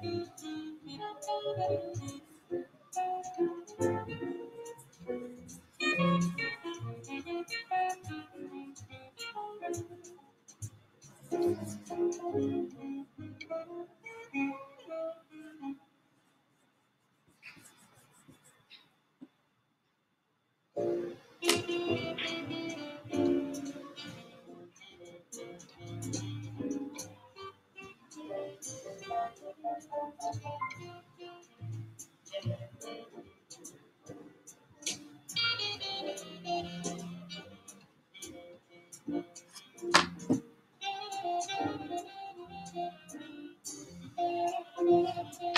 Thank you. too.